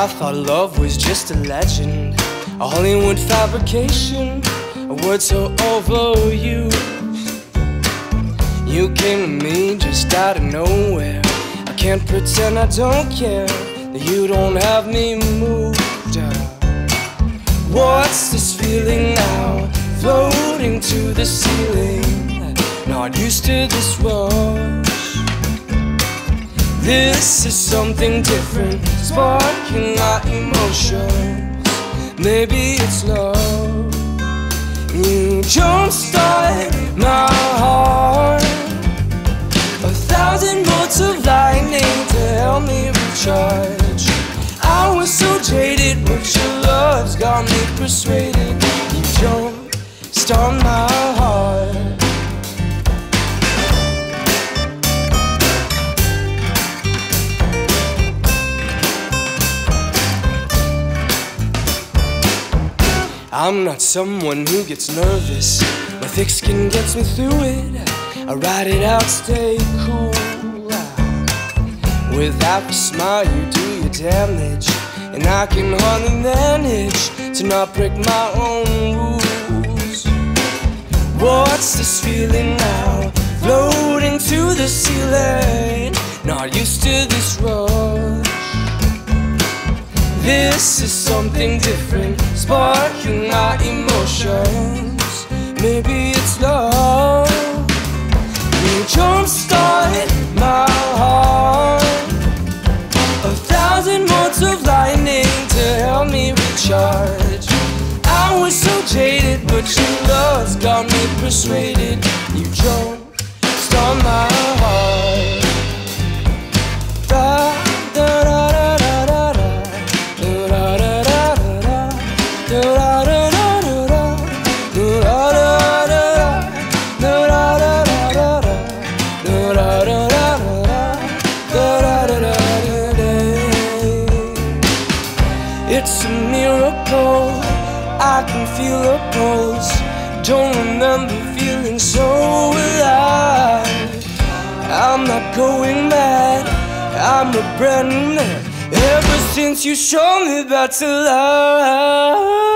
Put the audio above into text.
I thought love was just a legend, a Hollywood fabrication, a word so overused. You came to me just out of nowhere. I can't pretend I don't care that you don't have me moved. What's this feeling now? Floating to the ceiling, not used to this rush. This is something different, sparking my emotions. Maybe it's love. You jumpstart my heart. A thousand volts of lightning to help me recharge. I was so jaded, but your love's got me persuaded. You jumpstart my heart. I'm not someone who gets nervous. My thick skin gets me through it. I ride it out, stay cool. Without a smile, you do your damage. And I can hardly manage to not break my own rules. What's this feeling now? Floating to the ceiling. Not used to this rush. This is something different, sparking my emotions. Maybe it's love. You jumpstart my heart. A thousand bolts of lightning to help me recharge. I was so jaded, but your love's got me persuaded. You jumpstart my heart. It's a miracle. I can feel a pulse. Don't remember feeling so alive. I'm not going mad. I'm a brand new man. Ever since you showed me about to love.